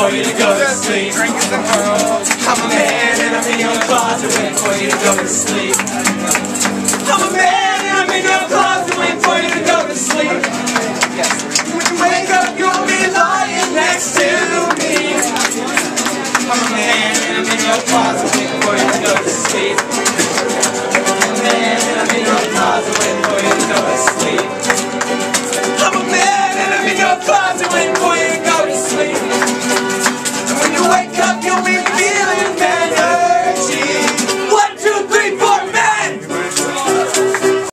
for you to go to sleep. I'm a man and I'm in your closet waiting for you to go to sleep. I'm a man and I'm in your closet waiting for you to go to sleep. When you wake up, you'll be lying next to me. I'm a man and I'm in your closet waiting for you to go to sleep.